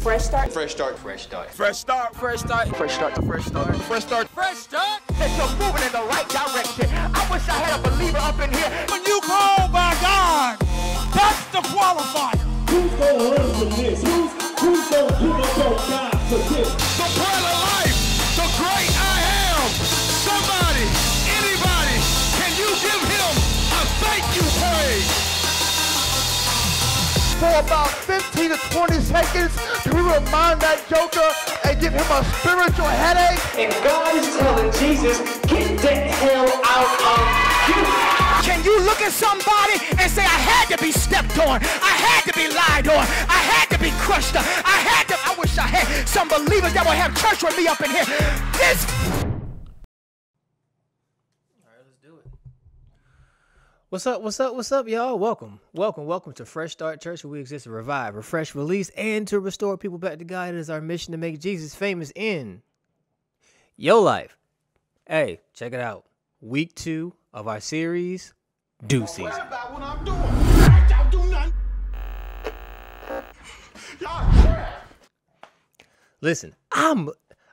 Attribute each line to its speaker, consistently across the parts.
Speaker 1: Fresh start.
Speaker 2: Fresh start. Fresh start.
Speaker 3: Fresh start.
Speaker 4: Fresh start.
Speaker 2: Fresh start.
Speaker 4: Fresh start.
Speaker 3: Fresh start.
Speaker 4: Fresh start.
Speaker 5: that you're moving in the right direction. I wish I had a believer up in here.
Speaker 3: When you called by God, that's the qualifier.
Speaker 6: Who's gonna learn from this? Who's who's gonna give up on God for this?
Speaker 3: The bread
Speaker 5: For about 15 to 20 seconds to remind that joker and give him a spiritual headache.
Speaker 7: And God is telling Jesus, get the hell out of here.
Speaker 5: Can you look at somebody and say, I had to be stepped on. I had to be lied on. I had to be crushed. I had to. I wish I had some believers that would have church with me up in here. This
Speaker 4: What's up? What's up? What's up, y'all? Welcome, welcome, welcome to Fresh Start Church, where we exist to revive, refresh, release, and to restore people back to God. It is our mission to make Jesus famous in your life. Hey, check it out. Week two of our series, Due Season.
Speaker 3: about what I'm doing. I don't do trash.
Speaker 4: Listen, I'm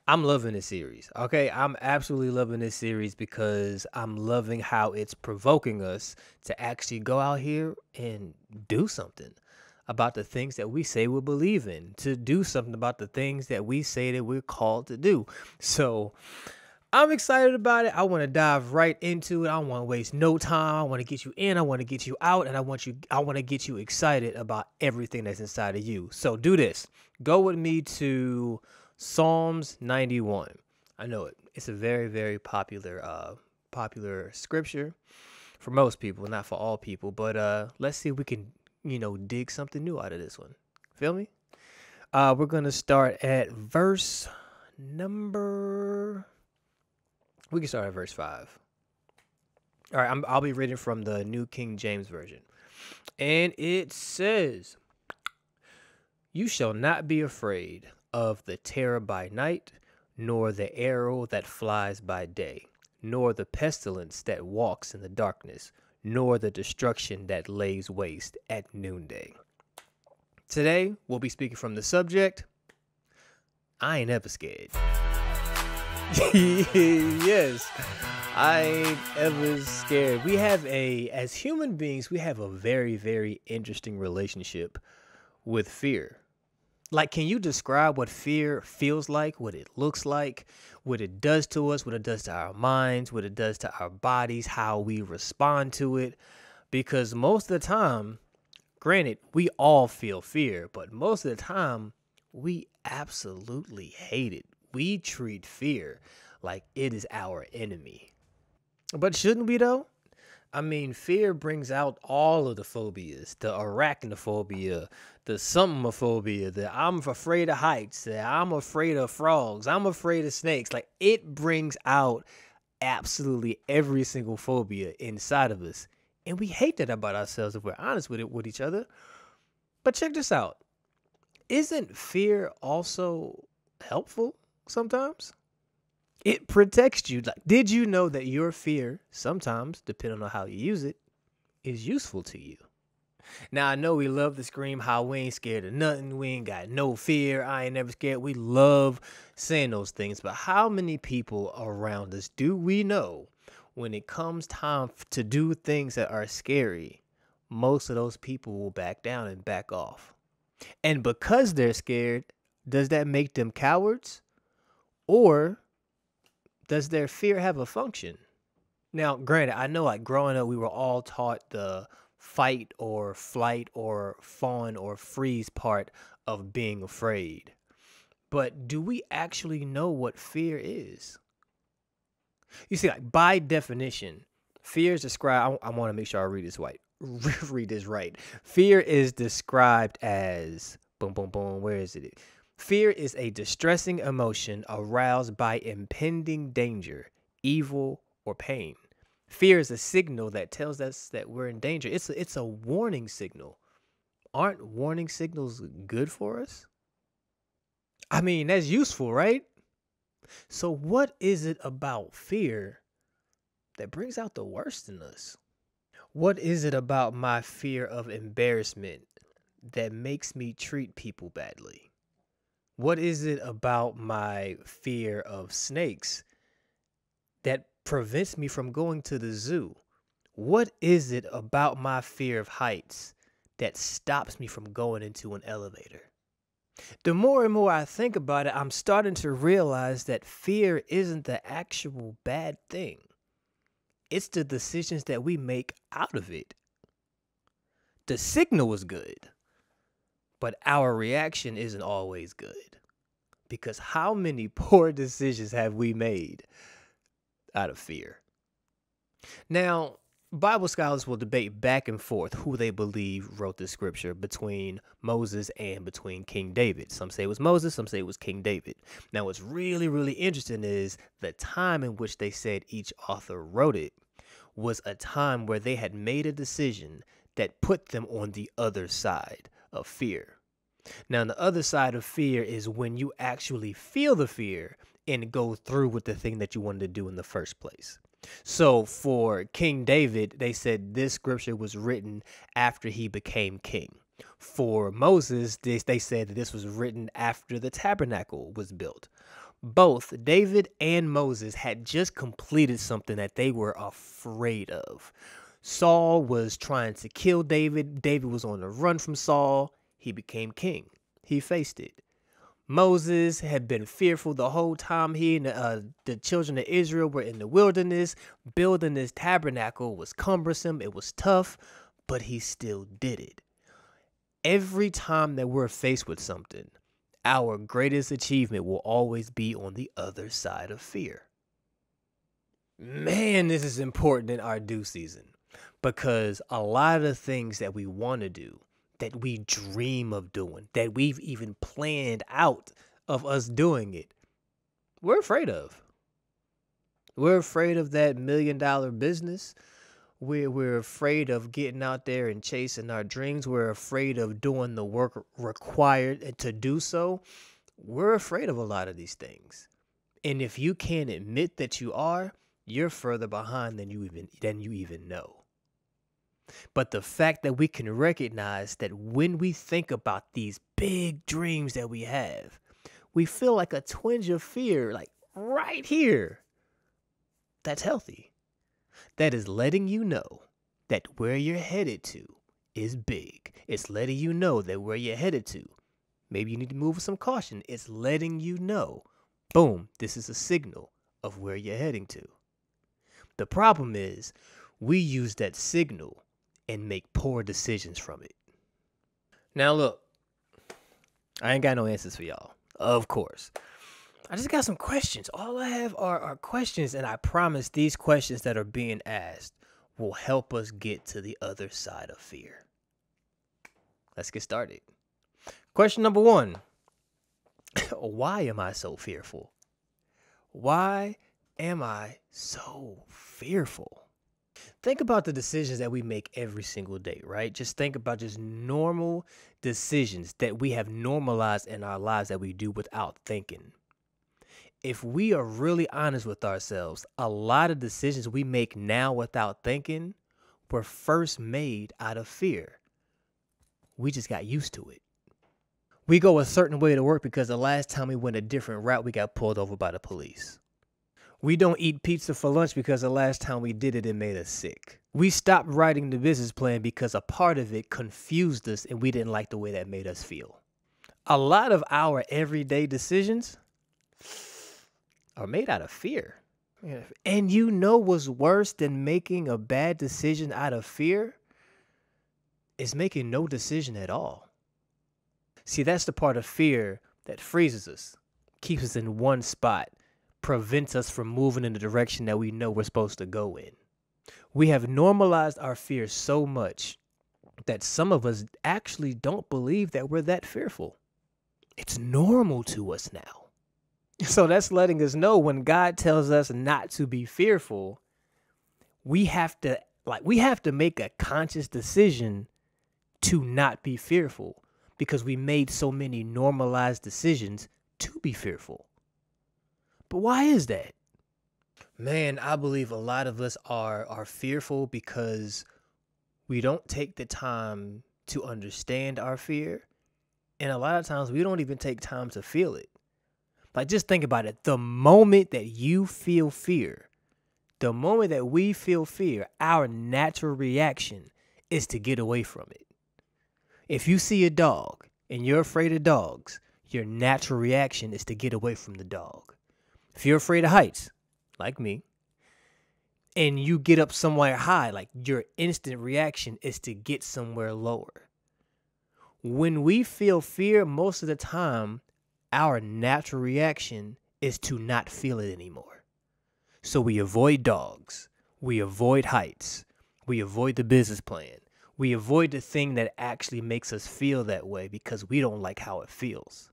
Speaker 4: I'm loving this series. Okay, I'm absolutely loving this series because I'm loving how it's provoking us to actually go out here and do something about the things that we say we believe in, to do something about the things that we say that we're called to do. So, I'm excited about it. I want to dive right into it. I don't want to waste no time. I want to get you in. I want to get you out, and I want you. I want to get you excited about everything that's inside of you. So do this. Go with me to Psalms 91. I know it. It's a very, very popular, uh, popular scripture for most people, not for all people. But uh, let's see if we can, you know, dig something new out of this one. Feel me? Uh, we're gonna start at verse number. We can start at verse five. All right, I'm, I'll be reading from the New King James Version. And it says, You shall not be afraid of the terror by night, nor the arrow that flies by day, nor the pestilence that walks in the darkness, nor the destruction that lays waste at noonday. Today, we'll be speaking from the subject I ain't ever scared. yes, I ain't ever scared. We have a, as human beings, we have a very, very interesting relationship with fear. Like, can you describe what fear feels like, what it looks like, what it does to us, what it does to our minds, what it does to our bodies, how we respond to it? Because most of the time, granted, we all feel fear, but most of the time, we absolutely hate it. We treat fear like it is our enemy. But shouldn't we, though? I mean, fear brings out all of the phobias the arachnophobia, the somethingophobia, the I'm afraid of heights, the I'm afraid of frogs, I'm afraid of snakes. Like, it brings out absolutely every single phobia inside of us. And we hate that about ourselves if we're honest with it with each other. But check this out. Isn't fear also helpful sometimes? It protects you. Like, did you know that your fear, sometimes, depending on how you use it, is useful to you? Now I know we love to scream how we ain't scared of nothing, we ain't got no fear, I ain't never scared. We love saying those things, but how many people around us do we know when it comes time to do things that are scary? Most of those people will back down and back off. And because they're scared, does that make them cowards? Or does their fear have a function? Now, granted, I know like growing up, we were all taught the fight or flight or fawn or freeze part of being afraid. But do we actually know what fear is? You see, like by definition, fear is described. I, I want to make sure I read this right. read this right. Fear is described as boom, boom, boom. Where is it? Fear is a distressing emotion aroused by impending danger, evil, or pain. Fear is a signal that tells us that we're in danger. It's a, it's a warning signal. Aren't warning signals good for us? I mean, that's useful, right? So, what is it about fear that brings out the worst in us? What is it about my fear of embarrassment that makes me treat people badly? What is it about my fear of snakes that prevents me from going to the zoo? What is it about my fear of heights that stops me from going into an elevator? The more and more I think about it, I'm starting to realize that fear isn't the actual bad thing. It's the decisions that we make out of it. The signal is good, but our reaction isn't always good. Because how many poor decisions have we made out of fear? Now, Bible scholars will debate back and forth who they believe wrote the scripture between Moses and between King David. Some say it was Moses, some say it was King David. Now, what's really, really interesting is the time in which they said each author wrote it was a time where they had made a decision that put them on the other side of fear. Now, the other side of fear is when you actually feel the fear and go through with the thing that you wanted to do in the first place. So for King David, they said this scripture was written after he became king. For Moses, this, they said that this was written after the tabernacle was built. Both David and Moses had just completed something that they were afraid of. Saul was trying to kill David. David was on the run from Saul. He became king. He faced it. Moses had been fearful the whole time he and uh, the children of Israel were in the wilderness. Building this tabernacle was cumbersome, it was tough, but he still did it. Every time that we're faced with something, our greatest achievement will always be on the other side of fear. Man, this is important in our due season because a lot of the things that we want to do, that we dream of doing, that we've even planned out of us doing it, we're afraid of. We're afraid of that million dollar business. We're, we're afraid of getting out there and chasing our dreams. We're afraid of doing the work required eh, to do so. We're afraid of a lot of these things. And if you can't admit that you are, you're further behind than you even than you even know. But the fact that we can recognize that when we think about these big dreams that we have, we feel like a twinge of fear, like right here. That's healthy. That is letting you know that where you're headed to is big. It's letting you know that where you're headed to, maybe you need to move with some caution. It's letting you know, boom, this is a signal of where you're heading to. The problem is, we use that signal and make poor decisions from it. Now, look, I ain't got no answers for y'all, of course. I just got some questions. All I have are, are questions, and I promise these questions that are being asked will help us get to the other side of fear. Let's get started. Question number one Why am I so fearful? Why am I so fearful? Think about the decisions that we make every single day, right? Just think about just normal decisions that we have normalized in our lives that we do without thinking. If we are really honest with ourselves, a lot of decisions we make now without thinking were first made out of fear. We just got used to it. We go a certain way to work because the last time we went a different route, we got pulled over by the police. We don't eat pizza for lunch because the last time we did it, it made us sick. We stopped writing the business plan because a part of it confused us and we didn't like the way that made us feel. A lot of our everyday decisions are made out of fear. And you know what's worse than making a bad decision out of fear? Is making no decision at all. See, that's the part of fear that freezes us, keeps us in one spot, prevents us from moving in the direction that we know we're supposed to go in. We have normalized our fear so much that some of us actually don't believe that we're that fearful. It's normal to us now. So that's letting us know when God tells us not to be fearful, we have to like we have to make a conscious decision to not be fearful because we made so many normalized decisions to be fearful. But why is that? Man, I believe a lot of us are are fearful because we don't take the time to understand our fear And a lot of times we don't even take time to feel it. Like, just think about it. The moment that you feel fear, the moment that we feel fear, our natural reaction is to get away from it. If you see a dog and you're afraid of dogs, your natural reaction is to get away from the dog. If you're afraid of heights, like me, and you get up somewhere high, like your instant reaction is to get somewhere lower. When we feel fear, most of the time, our natural reaction is to not feel it anymore. So we avoid dogs, we avoid heights, we avoid the business plan, we avoid the thing that actually makes us feel that way because we don't like how it feels.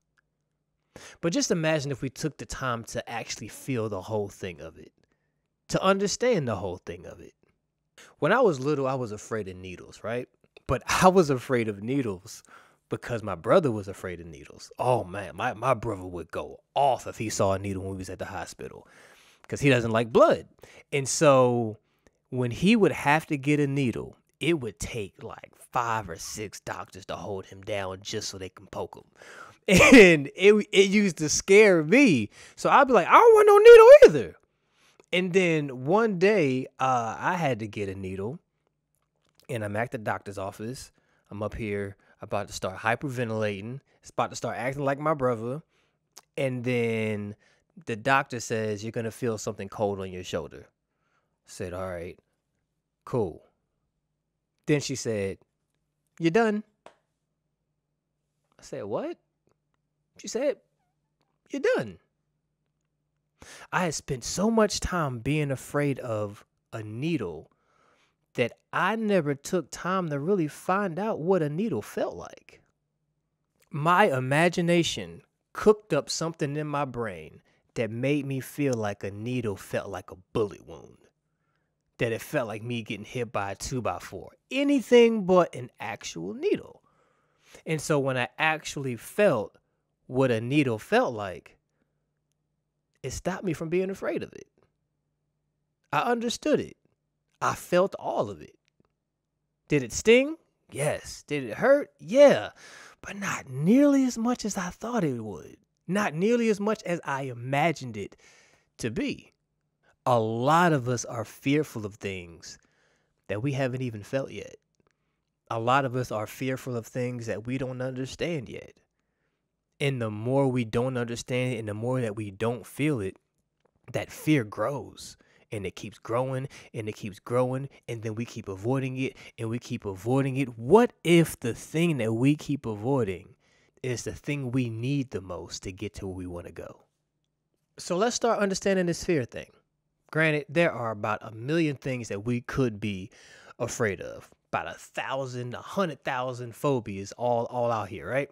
Speaker 4: But just imagine if we took the time to actually feel the whole thing of it, to understand the whole thing of it. When I was little, I was afraid of needles, right? But I was afraid of needles because my brother was afraid of needles. Oh man, my, my brother would go off if he saw a needle when we was at the hospital because he doesn't like blood. And so when he would have to get a needle, it would take like five or six doctors to hold him down just so they can poke him. And it it used to scare me. So I'd be like, I don't want no needle either. And then one day, uh, I had to get a needle, and I'm at the doctor's office. I'm up here about to start hyperventilating. It's about to start acting like my brother. And then the doctor says, You're going to feel something cold on your shoulder. I said, All right, cool. Then she said, "You're done? I said, What? She said, You're done. I had spent so much time being afraid of a needle that I never took time to really find out what a needle felt like. My imagination cooked up something in my brain that made me feel like a needle felt like a bullet wound. That it felt like me getting hit by a two by four. Anything but an actual needle. And so when I actually felt what a needle felt like, it stopped me from being afraid of it. I understood it. I felt all of it. Did it sting? Yes. Did it hurt? Yeah. But not nearly as much as I thought it would. Not nearly as much as I imagined it to be. A lot of us are fearful of things that we haven't even felt yet. A lot of us are fearful of things that we don't understand yet. And the more we don't understand it and the more that we don't feel it, that fear grows and it keeps growing and it keeps growing and then we keep avoiding it and we keep avoiding it. What if the thing that we keep avoiding is the thing we need the most to get to where we want to go? So let's start understanding this fear thing. Granted, there are about a million things that we could be afraid of. About a thousand, a hundred thousand phobias all all out here, right?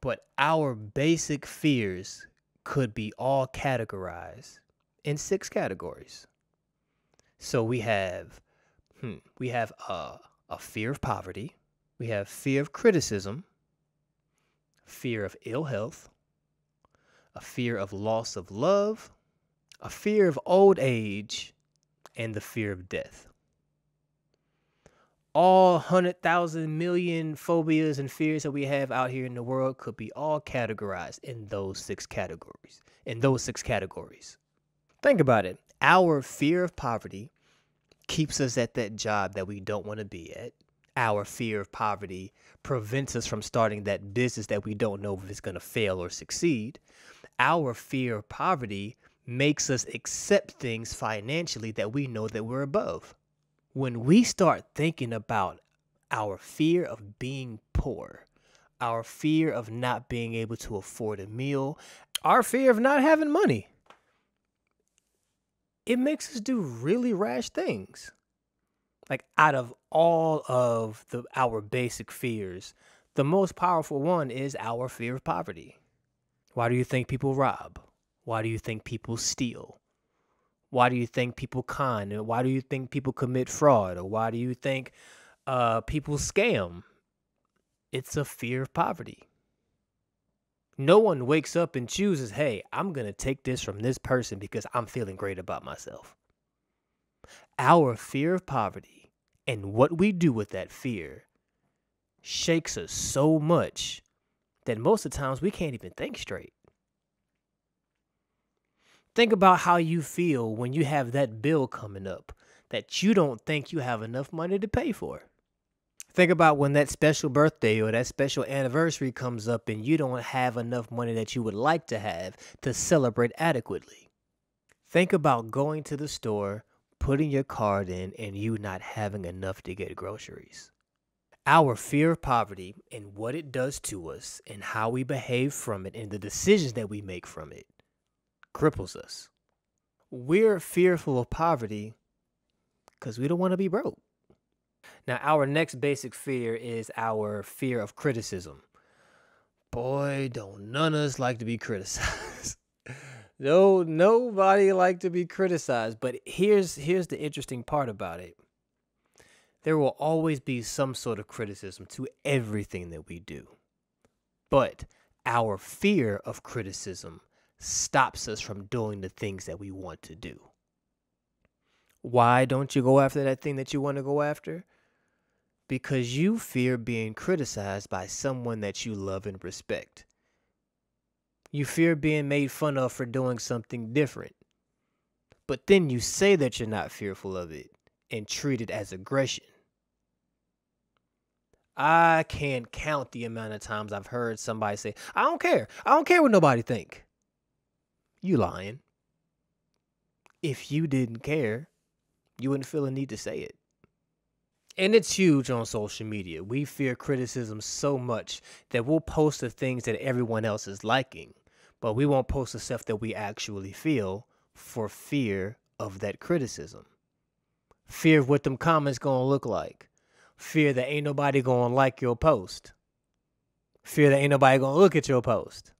Speaker 4: But our basic fears could be all categorized in six categories. So we have, hmm, we have a, a fear of poverty, we have fear of criticism, fear of ill health, a fear of loss of love, a fear of old age, and the fear of death. All hundred thousand million phobias and fears that we have out here in the world could be all categorized in those six categories. In those six categories. Think about it. Our fear of poverty keeps us at that job that we don't want to be at. Our fear of poverty prevents us from starting that business that we don't know if it's going to fail or succeed. Our fear of poverty makes us accept things financially that we know that we're above. When we start thinking about our fear of being poor, our fear of not being able to afford a meal, our fear of not having money, it makes us do really rash things. Like out of all of the our basic fears, the most powerful one is our fear of poverty. Why do you think people rob? Why do you think people steal? Why do you think people con? Why do you think people commit fraud? Or why do you think uh, people scam? It's a fear of poverty. No one wakes up and chooses, hey, I'm going to take this from this person because I'm feeling great about myself. Our fear of poverty and what we do with that fear shakes us so much that most of the times we can't even think straight. Think about how you feel when you have that bill coming up that you don't think you have enough money to pay for. Think about when that special birthday or that special anniversary comes up and you don't have enough money that you would like to have to celebrate adequately. Think about going to the store, putting your card in, and you not having enough to get groceries. Our fear of poverty and what it does to us and how we behave from it and the decisions that we make from it cripples us. We're fearful of poverty because we don't want to be broke. Now, our next basic fear is our fear of criticism. Boy, don't none of us like to be criticized. no, nobody like to be criticized. But here's here's the interesting part about it. There will always be some sort of criticism to everything that we do. But our fear of criticism stops us from doing the things that we want to do. Why don't you go after that thing that you want to go after? Because you fear being criticized by someone that you love and respect. You fear being made fun of for doing something different. But then you say that you're not fearful of it and treat it as aggression. I can't count the amount of times I've heard somebody say, I don't care. I don't care what nobody think. You lying. If you didn't care, you wouldn't feel a need to say it. And it's huge on social media. We fear criticism so much that we'll post the things that everyone else is liking, but we won't post the stuff that we actually feel for fear of that criticism. Fear of what them comments gonna look like. Fear that ain't nobody gonna like your post. Fear that ain't nobody gonna look at your post.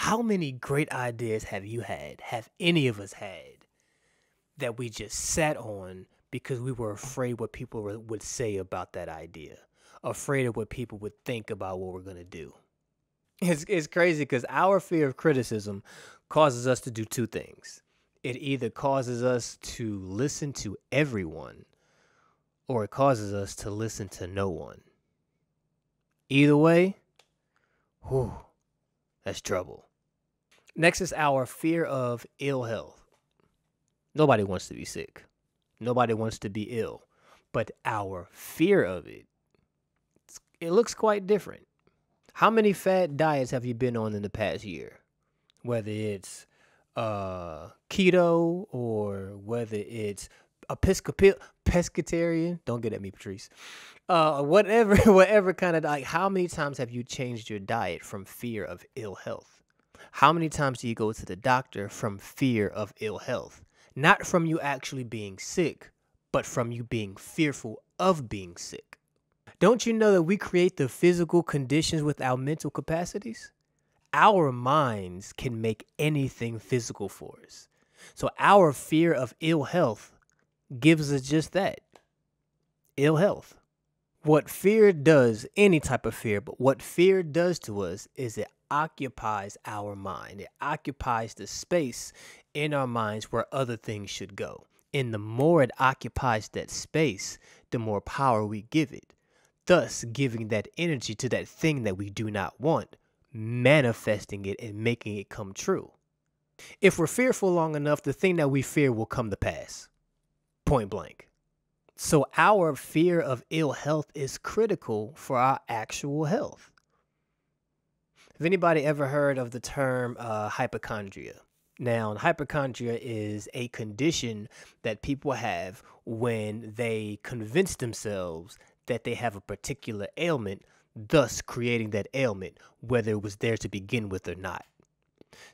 Speaker 4: How many great ideas have you had? Have any of us had that we just sat on because we were afraid what people would say about that idea, afraid of what people would think about what we're going to do. It's, it's crazy because our fear of criticism causes us to do two things. It either causes us to listen to everyone or it causes us to listen to no one. Either way, whew, that's trouble. Next is our fear of ill health. Nobody wants to be sick. Nobody wants to be ill. But our fear of it, it looks quite different. How many fad diets have you been on in the past year? Whether it's uh, keto or whether it's episcopal pescatarian. Don't get at me, Patrice. Uh, whatever, whatever kind of like. How many times have you changed your diet from fear of ill health? How many times do you go to the doctor from fear of ill health? Not from you actually being sick, but from you being fearful of being sick. Don't you know that we create the physical conditions with our mental capacities? Our minds can make anything physical for us. So our fear of ill health gives us just that ill health. What fear does, any type of fear, but what fear does to us is it occupies our mind. It occupies the space in our minds where other things should go. And the more it occupies that space, the more power we give it. Thus, giving that energy to that thing that we do not want, manifesting it and making it come true. If we're fearful long enough, the thing that we fear will come to pass. Point blank. So, our fear of ill health is critical for our actual health. Have anybody ever heard of the term uh, hypochondria? Now, hypochondria is a condition that people have when they convince themselves that they have a particular ailment, thus creating that ailment, whether it was there to begin with or not.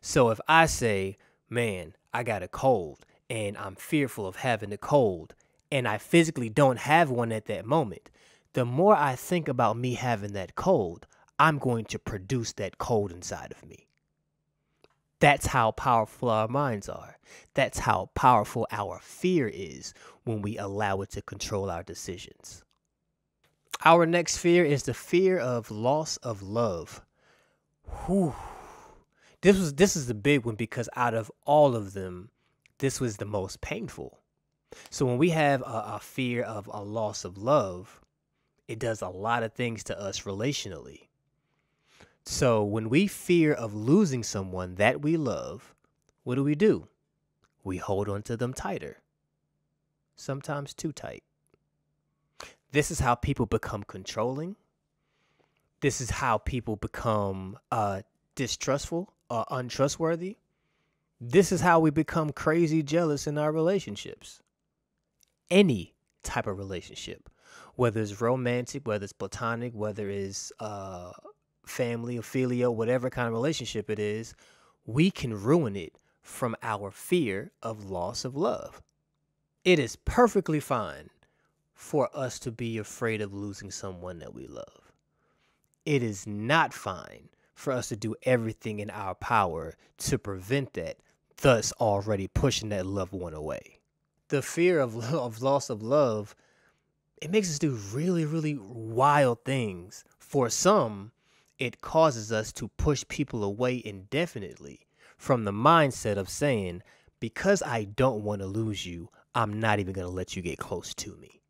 Speaker 4: So if I say, man, I got a cold and I'm fearful of having a cold and I physically don't have one at that moment, the more I think about me having that cold, I'm going to produce that cold inside of me. That's how powerful our minds are. That's how powerful our fear is when we allow it to control our decisions. Our next fear is the fear of loss of love. Whew. This was this is the big one because out of all of them, this was the most painful. So when we have a, a fear of a loss of love, it does a lot of things to us relationally. So when we fear of losing someone that we love, what do we do? We hold on to them tighter, sometimes too tight. This is how people become controlling. This is how people become uh, distrustful or untrustworthy. This is how we become crazy jealous in our relationships. Any type of relationship, whether it's romantic, whether it's platonic, whether it's uh, family or filial, whatever kind of relationship it is, we can ruin it from our fear of loss of love. It is perfectly fine for us to be afraid of losing someone that we love. It is not fine for us to do everything in our power to prevent that, thus already pushing that loved one away. The fear of, of loss of love, it makes us do really, really wild things. For some, it causes us to push people away indefinitely from the mindset of saying, because I don't want to lose you, I'm not even going to let you get close to me.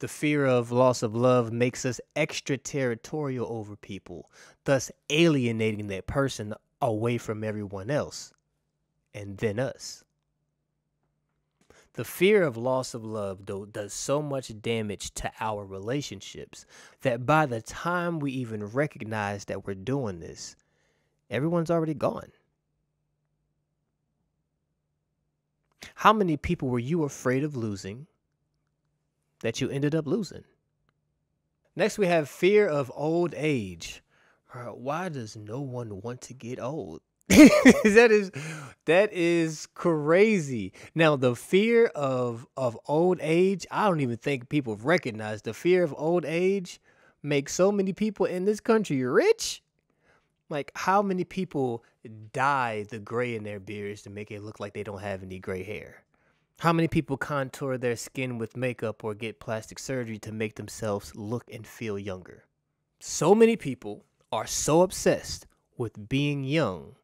Speaker 4: The fear of loss of love makes us extraterritorial over people, thus alienating that person away from everyone else and then us. The fear of loss of love, though, does so much damage to our relationships that by the time we even recognize that we're doing this, everyone's already gone. How many people were you afraid of losing that you ended up losing? Next, we have fear of old age. Why does no one want to get old? that is that is crazy. Now the fear of of old age, I don't even think people recognize the fear of old age makes so many people in this country rich. Like how many people dye the gray in their beards to make it look like they don't have any gray hair? How many people contour their skin with makeup or get plastic surgery to make themselves look and feel younger? So many people are so obsessed with being young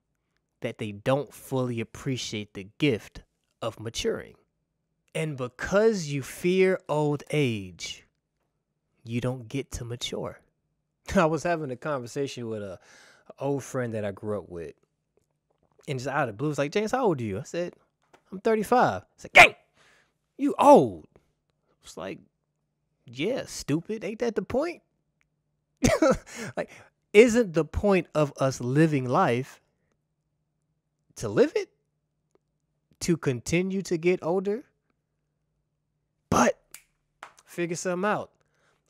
Speaker 4: that they don't fully appreciate the gift of maturing. And because you fear old age, you don't get to mature. I was having a conversation with a, a old friend that I grew up with. And just out of the blue, was like, James, how old are you? I said, I'm 35. I said, gang, you old. It's like, yeah, stupid. Ain't that the point? like, isn't the point of us living life to live it, to continue to get older. But figure something out.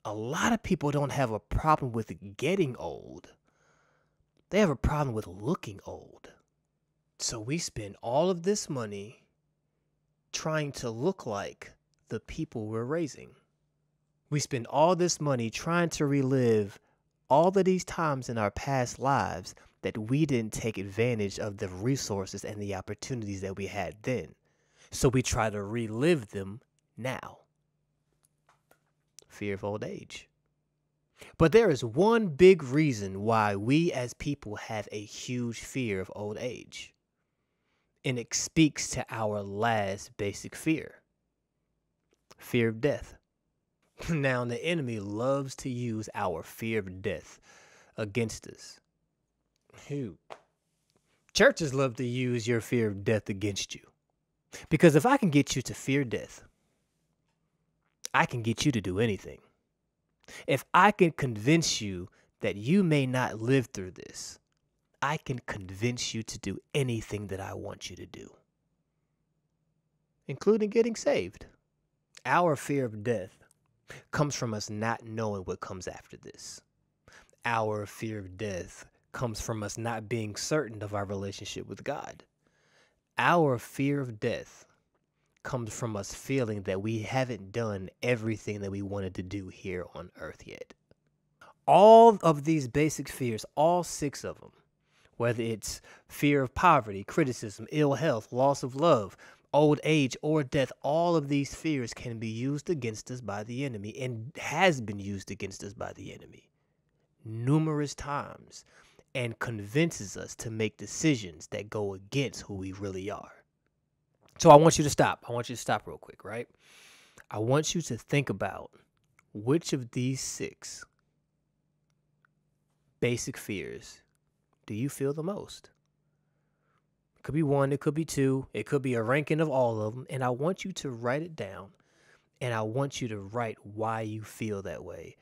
Speaker 4: A lot of people don't have a problem with getting old, they have a problem with looking old. So we spend all of this money trying to look like the people we're raising. We spend all this money trying to relive all of these times in our past lives that we didn't take advantage of the resources and the opportunities that we had then. So we try to relive them now. Fear of old age. But there is one big reason why we as people have a huge fear of old age. And it speaks to our last basic fear fear of death. now, the enemy loves to use our fear of death against us who churches love to use your fear of death against you. Because if I can get you to fear death, I can get you to do anything. If I can convince you that you may not live through this, I can convince you to do anything that I want you to do, including getting saved. Our fear of death comes from us not knowing what comes after this. Our fear of death comes from us not being certain of our relationship with God. Our fear of death comes from us feeling that we haven't done everything that we wanted to do here on earth yet. All of these basic fears, all six of them, whether it's fear of poverty, criticism, ill health, loss of love, old age, or death, all of these fears can be used against us by the enemy and has been used against us by the enemy numerous times and convinces us to make decisions that go against who we really are. So I want you to stop. I want you to stop real quick, right? I want you to think about which of these six basic fears do you feel the most? It could be one, it could be two, it could be a ranking of all of them. And I want you to write it down. And I want you to write why you feel that way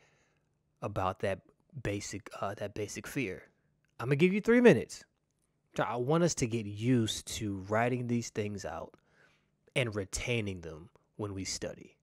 Speaker 4: about that basic uh, that basic fear. I'm gonna give you three minutes. So I want us to get used to writing these things out and retaining them when we study.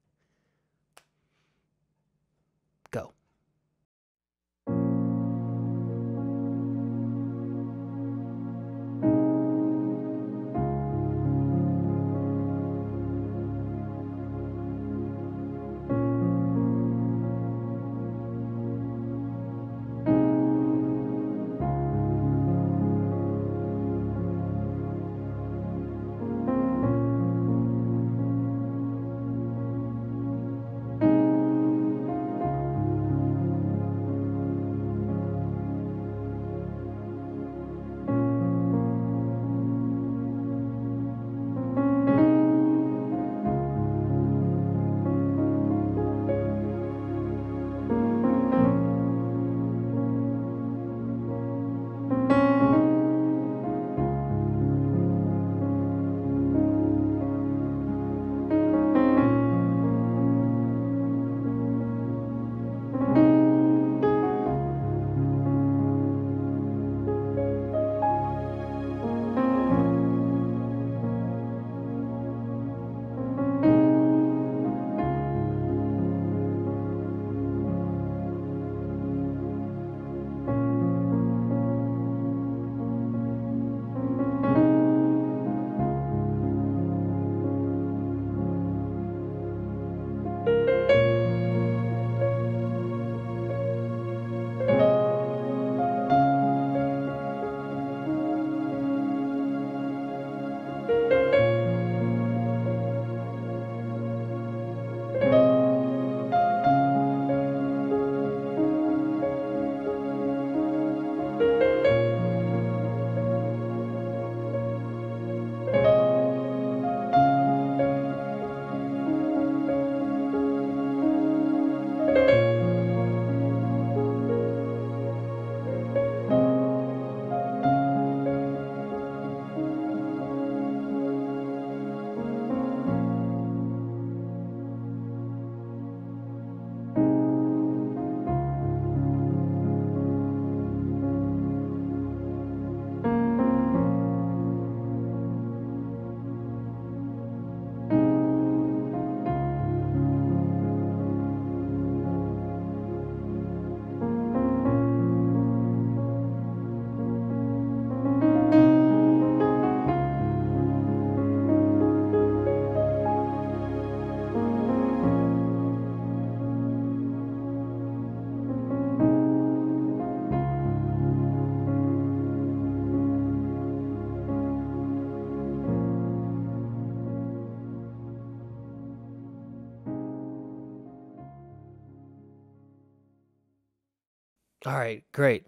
Speaker 4: All right, great.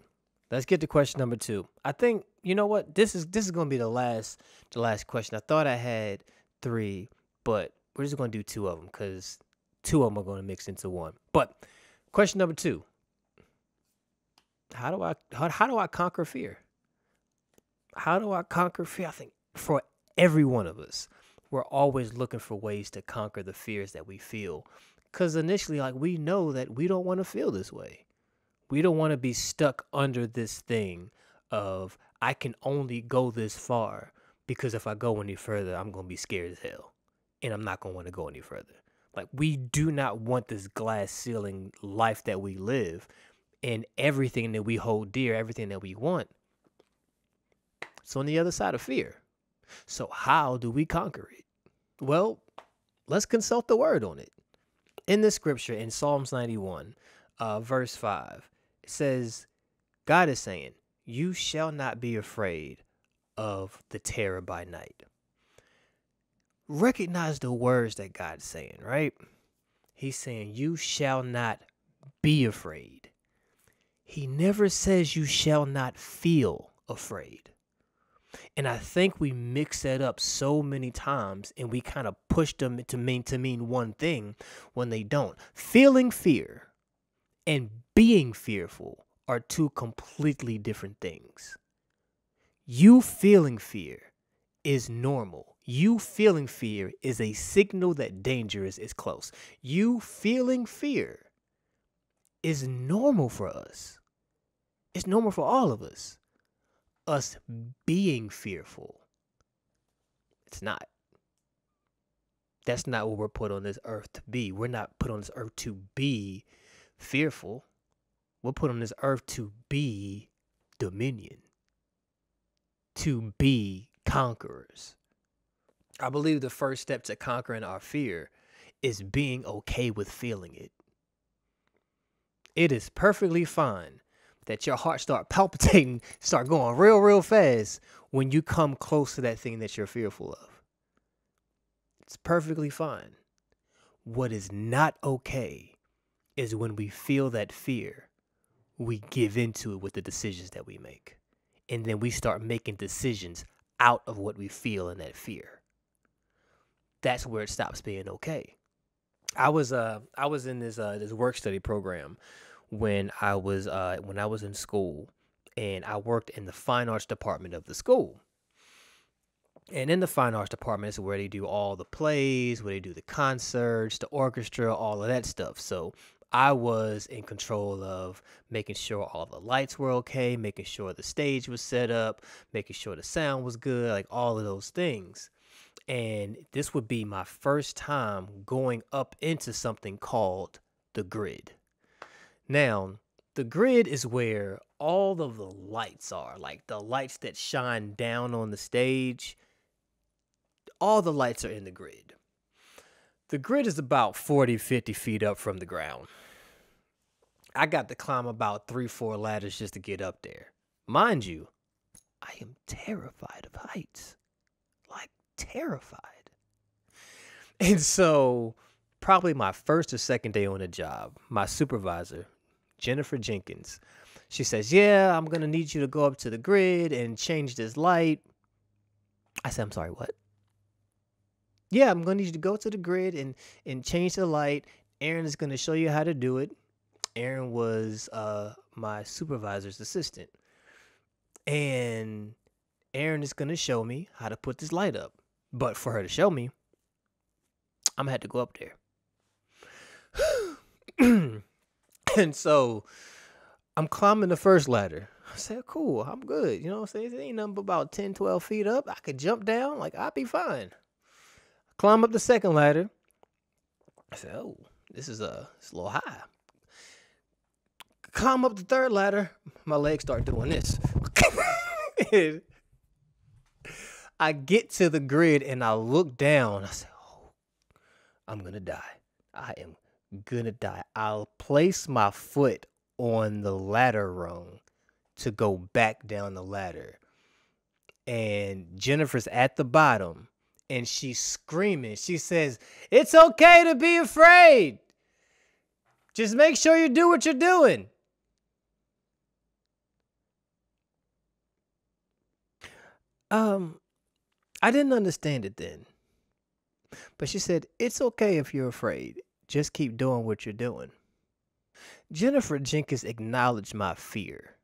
Speaker 4: Let's get to question number two. I think you know what this is. This is gonna be the last, the last question. I thought I had three, but we're just gonna do two of them because two of them are gonna mix into one. But question number two: How do I how, how do I conquer fear? How do I conquer fear? I think for every one of us, we're always looking for ways to conquer the fears that we feel. Because initially, like we know that we don't want to feel this way we don't want to be stuck under this thing of I can only go this far because if I go any further, I'm going to be scared as hell and I'm not going to want to go any further. Like we do not want this glass ceiling life that we live and everything that we hold dear, everything that we want. It's on the other side of fear. So how do we conquer it? Well, let's consult the word on it. In the scripture in Psalms 91, uh, verse 5, it says, God is saying, You shall not be afraid of the terror by night. Recognize the words that God's saying, right? He's saying, You shall not be afraid. He never says you shall not feel afraid. And I think we mix that up so many times and we kind of push them to mean to mean one thing when they don't. Feeling fear and being fearful are two completely different things. You feeling fear is normal. You feeling fear is a signal that danger is, is close. You feeling fear is normal for us. It's normal for all of us. Us being fearful. It's not. That's not what we're put on this earth to be. We're not put on this earth to be fearful. We're put on this earth to be dominion, to be conquerors. I believe the first step to conquering our fear is being okay with feeling it. It is perfectly fine that your heart start palpitating, start going real, real fast when you come close to that thing that you're fearful of. It's perfectly fine. What is not okay is when we feel that fear, we give into it with the decisions that we make. And then we start making decisions out of what we feel in that fear. That's where it stops being okay. I was uh I was in this uh this work study program when I was uh when I was in school and I worked in the fine arts department of the school. And in the fine arts department is where they do all the plays, where they do the concerts, the orchestra, all of that stuff. So I was in control of making sure all the lights were okay, making sure the stage was set up, making sure the sound was good, like all of those things. And this would be my first time going up into something called the grid. Now, the grid is where all of the lights are, like the lights that shine down on the stage. All the lights are in the grid. The grid is about 40, 50 feet up from the ground. I got to climb about three, four ladders just to get up there. Mind you, I am terrified of heights. Like, terrified. And so, probably my first or second day on the job, my supervisor, Jennifer Jenkins, she says, Yeah, I'm going to need you to go up to the grid and change this light. I said, I'm sorry, what? Yeah, I'm going to need you to go to the grid and, and change the light. Aaron is going to show you how to do it. Aaron was uh, my supervisor's assistant. And Aaron is going to show me how to put this light up. But for her to show me, I'm going to have to go up there. and so I'm climbing the first ladder. I said, cool, I'm good. You know what I'm saying? It ain't nothing but about 10, 12 feet up. I could jump down. Like, I'd be fine. Climb up the second ladder. I said, oh, this is a, it's a little high climb up the third ladder, my legs start doing this. I get to the grid and I look down. I say, oh, I'm going to die. I am going to die. I'll place my foot on the ladder rung to go back down the ladder. And Jennifer's at the bottom and she's screaming. She says, It's okay to be afraid. Just make sure you do what you're doing. Um, I didn't understand it then. But she said, It's okay if you're afraid. Just keep doing what you're doing. Jennifer Jenkins acknowledged my fear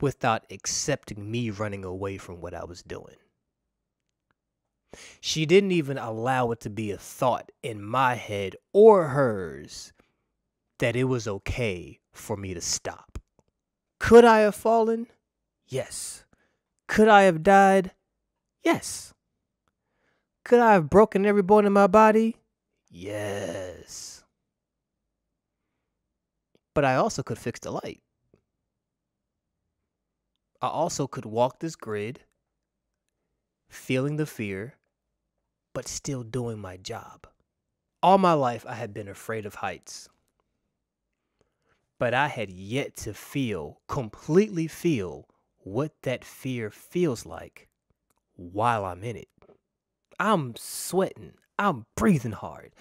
Speaker 4: without accepting me running away from what I was doing. She didn't even allow it to be a thought in my head or hers that it was okay for me to stop. Could I have fallen? Yes. Could I have died? Yes. Could I have broken every bone in my body? Yes. But I also could fix the light. I also could walk this grid, feeling the fear, but still doing my job. All my life, I had been afraid of heights. But I had yet to feel, completely feel, what that fear feels like while I'm in it. I'm sweating. I'm breathing hard.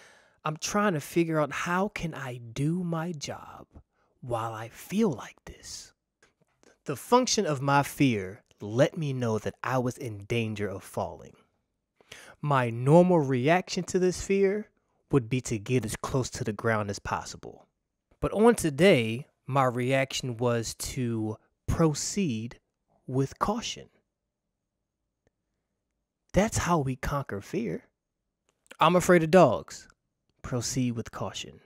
Speaker 4: I'm trying to figure out how can I do my job while I feel like this. The function of my fear let me know that I was in danger of falling. My normal reaction to this fear would be to get as close to the ground as possible. But on today, my reaction was to proceed with caution. That's how we conquer fear. I'm afraid of dogs. Proceed with caution.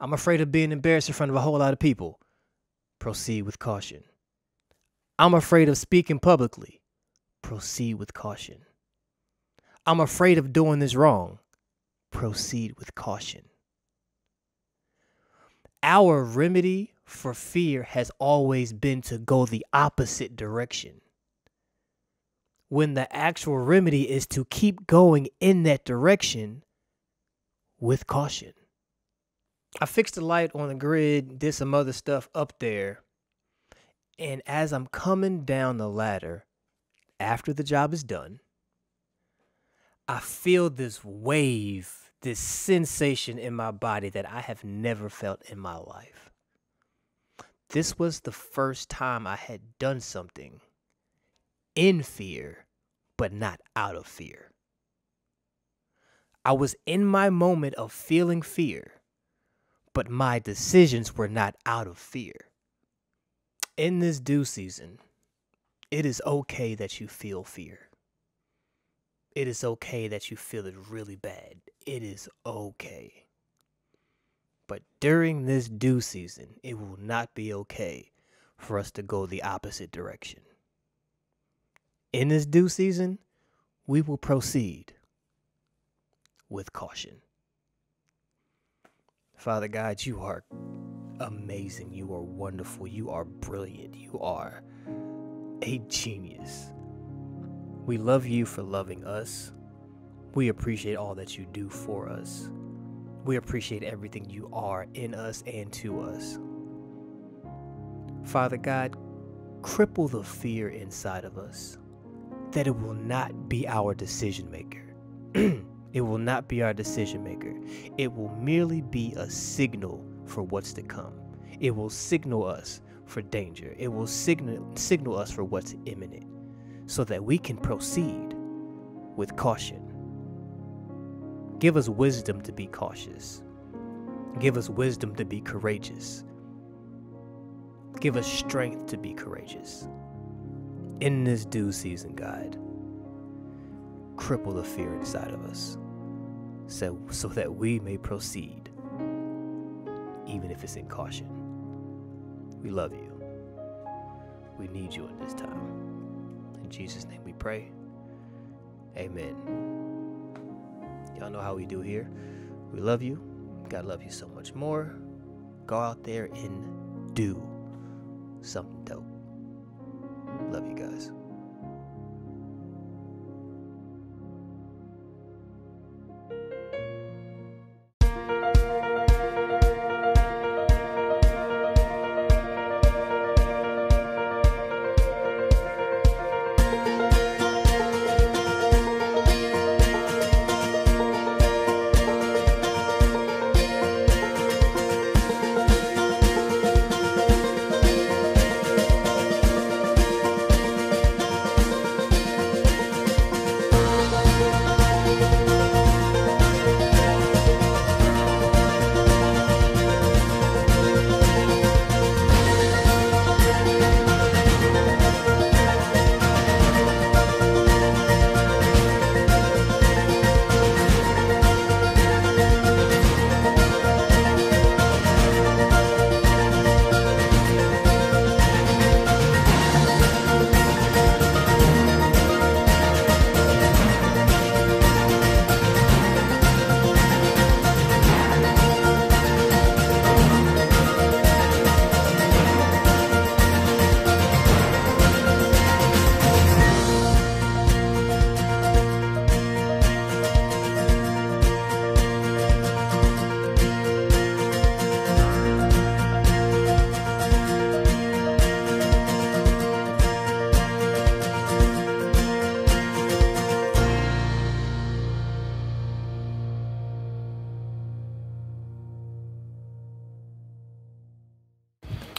Speaker 4: I'm afraid of being embarrassed in front of a whole lot of people. Proceed with caution. I'm afraid of speaking publicly. Proceed with caution. I'm afraid of doing this wrong. Proceed with caution. Our remedy for fear has always been to go the opposite direction. When the actual remedy is to keep going in that direction with caution. I fixed the light on the grid, did some other stuff up there. And as I'm coming down the ladder, after the job is done, I feel this wave, this sensation in my body that I have never felt in my life. This was the first time I had done something in fear, but not out of fear. I was in my moment of feeling fear, but my decisions were not out of fear. In this due season, it is okay that you feel fear. It is okay that you feel it really bad. It is okay. But during this due season, it will not be okay for us to go the opposite direction. In this due season, we will proceed with caution. Father God, you are amazing. You are wonderful. You are brilliant. You are a genius. We love you for loving us. We appreciate all that you do for us. We appreciate everything you are in us and to us. Father God, cripple the fear inside of us that it will not be our decision maker. it will not be our decision maker. It will merely be a signal for what's to come. It will signal us for danger. It will signal signal us for what's imminent so that we can proceed with caution. Give us wisdom to be cautious. Give us wisdom to be courageous. Give us strength to be courageous. In this due season, God, cripple the fear inside of us so, so that we may proceed, even if it's in caution. We love you. We need you in this time. In Jesus' name we pray. Amen. Y'all know how we do here. We love you. God love you so much more. Go out there and do something dope.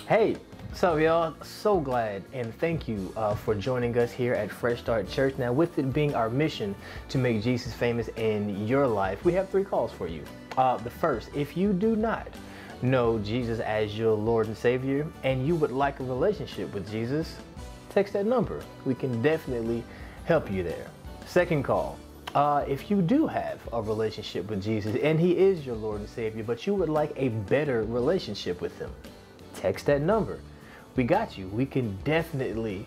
Speaker 4: Hey, up, y'all? So glad and thank you uh, for joining us here at Fresh Start Church. Now, with it being our mission to make Jesus famous in your life, we have three calls for you. Uh, the first, if you do not know Jesus as your Lord and Savior and you would like a relationship with Jesus, text that number. We can definitely help you there. Second call. Uh, if you do have a relationship with Jesus and He is your Lord and Savior, but you would like a better relationship with Him, text that number. We got you. We can definitely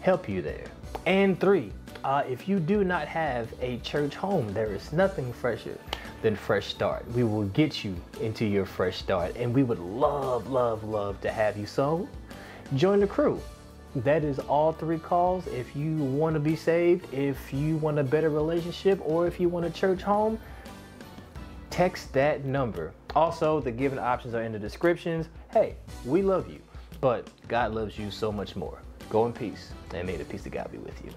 Speaker 4: help you there. And three, uh, if you do not have a church home, there is nothing fresher than Fresh Start. We will get you into your fresh start, and we would love, love, love to have you. So join the crew. That is all three calls. If you want to be saved, if you want a better relationship, or if you want a church home, text that number. Also, the given options are in the descriptions. Hey, we love you, but God loves you so much more. Go in peace, and may the peace of God be with you.